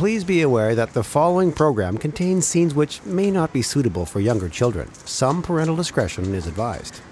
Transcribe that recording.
Please be aware that the following program contains scenes which may not be suitable for younger children. Some parental discretion is advised.